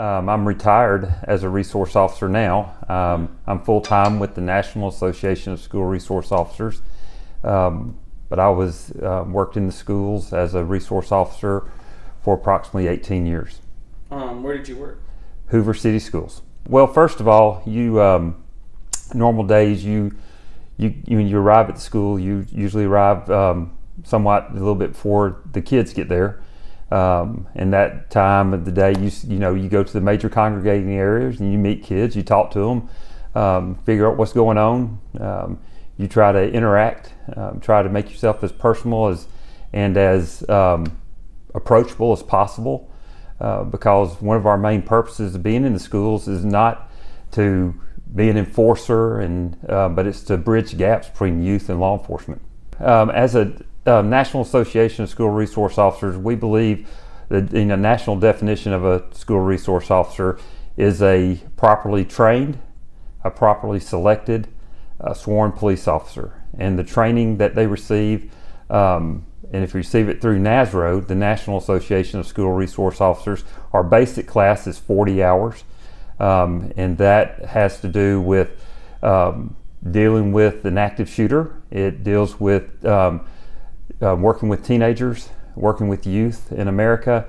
Um, I'm retired as a resource officer now. Um, I'm full time with the National Association of School Resource Officers, um, but I was uh, worked in the schools as a resource officer for approximately 18 years. Um, where did you work? Hoover City Schools. Well, first of all, you um, normal days you you you when you arrive at the school, you usually arrive um, somewhat a little bit before the kids get there. Um, that time of the day, you you know you go to the major congregating areas and you meet kids, you talk to them, um, figure out what's going on. Um, you try to interact, um, try to make yourself as personal as and as um, approachable as possible, uh, because one of our main purposes of being in the schools is not to be an enforcer, and uh, but it's to bridge gaps between youth and law enforcement. Um, as a uh, National Association of School Resource Officers, we believe that in a national definition of a school resource officer is a properly trained, a properly selected, uh, sworn police officer. And the training that they receive, um, and if you receive it through NASRO, the National Association of School Resource Officers, our basic class is 40 hours. Um, and that has to do with um, dealing with an active shooter. It deals with um, uh, working with teenagers, working with youth in America.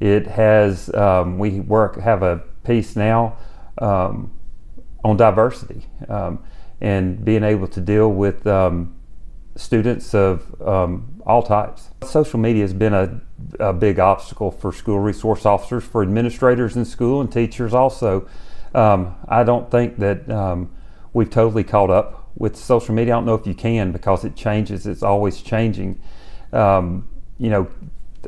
It has um, we work have a piece now um, on diversity um, and being able to deal with um, students of um, all types. Social media has been a, a, big obstacle for school resource officers, for administrators in school, and teachers also. Um, I don't think that we've totally caught up with social media. I don't know if you can because it changes. It's always changing. Um, you know,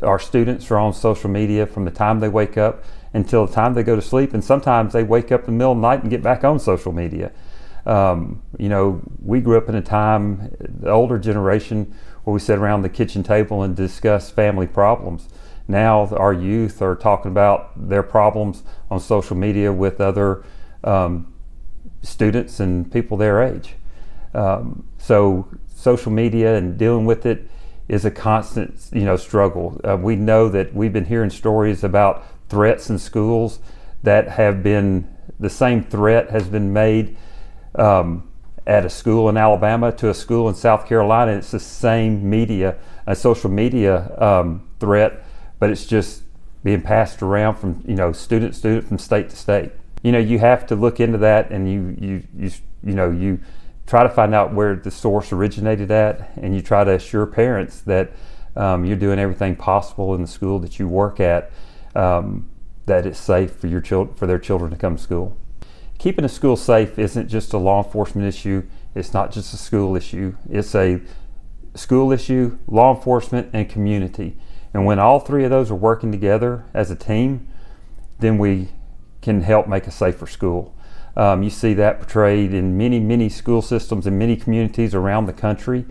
our students are on social media from the time they wake up until the time they go to sleep, and sometimes they wake up in the middle of the night and get back on social media. Um, you know, we grew up in a time, the older generation, where we sat around the kitchen table and discussed family problems. Now our youth are talking about their problems on social media with other um, students and people their age. Um, so social media and dealing with it is a constant, you know, struggle. Uh, we know that we've been hearing stories about threats in schools that have been the same threat has been made um, at a school in Alabama to a school in South Carolina. It's the same media, a social media um, threat, but it's just being passed around from you know student to student from state to state. You know, you have to look into that, and you you you you know you try to find out where the source originated at, and you try to assure parents that um, you're doing everything possible in the school that you work at um, that it's safe for your children for their children to come to school. Keeping a school safe isn't just a law enforcement issue. It's not just a school issue. It's a school issue, law enforcement, and community. And when all three of those are working together as a team, then we can help make a safer school. Um, you see that portrayed in many, many school systems in many communities around the country.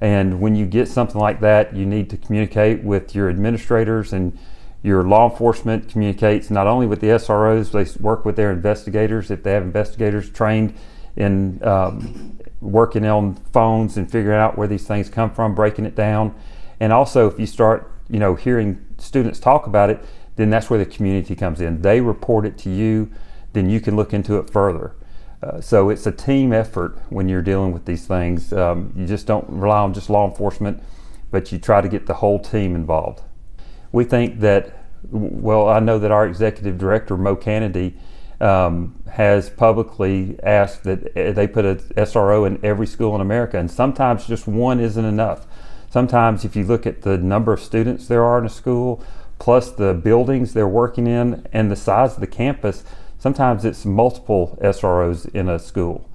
And when you get something like that, you need to communicate with your administrators and your law enforcement communicates not only with the SROs, they work with their investigators if they have investigators trained in um, working on phones and figuring out where these things come from, breaking it down. And also, if you start, you know, hearing students talk about it, then that's where the community comes in. They report it to you then you can look into it further. Uh, so it's a team effort when you're dealing with these things. Um, you just don't rely on just law enforcement, but you try to get the whole team involved. We think that, well, I know that our executive director, Mo Canady, um, has publicly asked that uh, they put a SRO in every school in America, and sometimes just one isn't enough. Sometimes, if you look at the number of students there are in a school, plus the buildings they're working in, and the size of the campus, Sometimes it's multiple SROs in a school.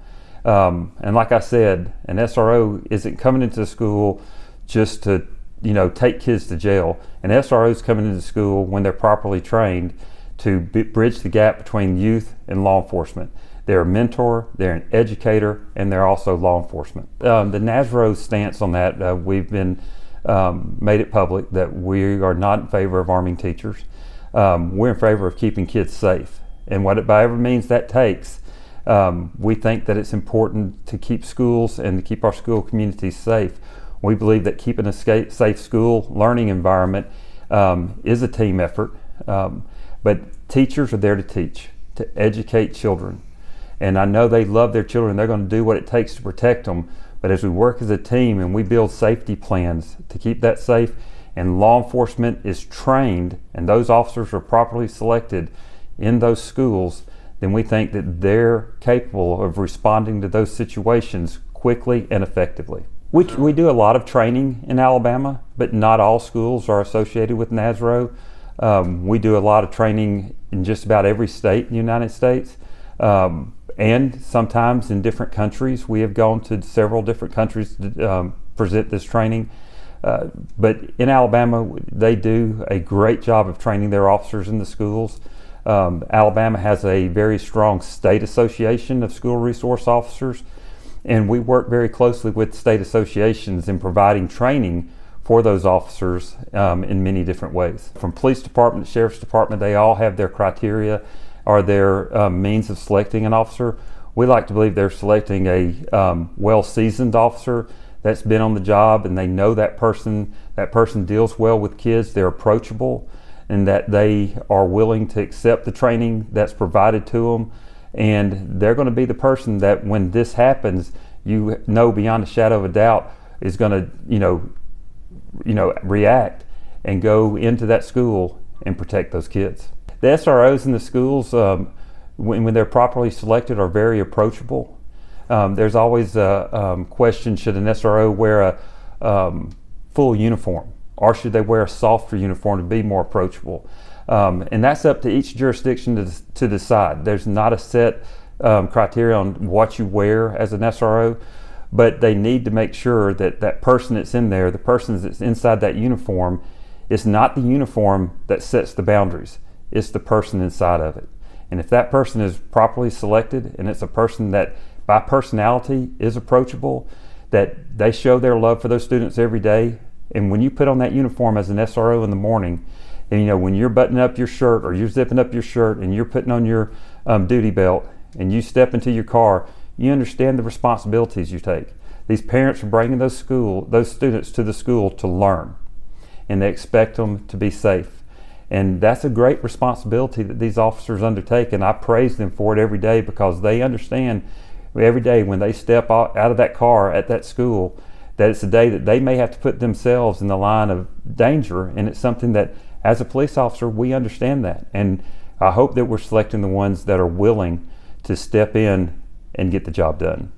Um, and like I said, an SRO isn't coming into school just to, you know, take kids to jail. An SRO is coming into school when they're properly trained to bridge the gap between youth and law enforcement. They're a mentor, they're an educator, and they're also law enforcement. Um, the NASRO stance on that, uh, we've been um, made it public that we are not in favor of arming teachers. Um, we're in favor of keeping kids safe and what it, by whatever means that takes. Um, we think that it's important to keep schools and to keep our school communities safe. We believe that keeping a safe school learning environment um, is a team effort. Um, but teachers are there to teach, to educate children. And I know they love their children. They're going to do what it takes to protect them. But as we work as a team and we build safety plans to keep that safe, and law enforcement is trained and those officers are properly selected in those schools, then we think that they're capable of responding to those situations quickly and effectively. We, we do a lot of training in Alabama, but not all schools are associated with NASRO. Um, we do a lot of training in just about every state in the United States. Um, and sometimes in different countries. We have gone to several different countries to um, present this training. Uh, but in Alabama, they do a great job of training their officers in the schools. Um, Alabama has a very strong state association of school resource officers, and we work very closely with state associations in providing training for those officers um, in many different ways. From police department, sheriff's department, they all have their criteria or their um, means of selecting an officer. We like to believe they're selecting a um, well-seasoned officer that's been on the job and they know that person. That person deals well with kids. They're approachable, and that they are willing to accept the training that's provided to them. And they're going to be the person that, when this happens, you know beyond a shadow of a doubt is going to, you know, you know, react and go into that school and protect those kids. The SROs in the schools, um, when, when, they're properly selected, are very approachable. Um, there's always a um, question should an SRO wear a um, full uniform or should they wear a softer uniform to be more approachable? Um, and that's up to each jurisdiction to, to decide. There's not a set um, criteria on what you wear as an SRO, but they need to make sure that that person that's in there, the person that's inside that uniform, is not the uniform that sets the boundaries it's the person inside of it. And if that person is properly selected and it's a person that by personality is approachable, that they show their love for those students every day. And when you put on that uniform as an SRO in the morning, and you know, when you're buttoning up your shirt or you're zipping up your shirt and you're putting on your um, duty belt and you step into your car, you understand the responsibilities you take. These parents are bringing those school, those students to the school to learn, and they expect them to be safe. And that's a great responsibility that these officers undertake. And I praise them for it every day because they understand every day when they step out of that car at that school that it's a day that they may have to put themselves in the line of danger. And it's something that, as a police officer, we understand that. And I hope that we're selecting the ones that are willing to step in and get the job done.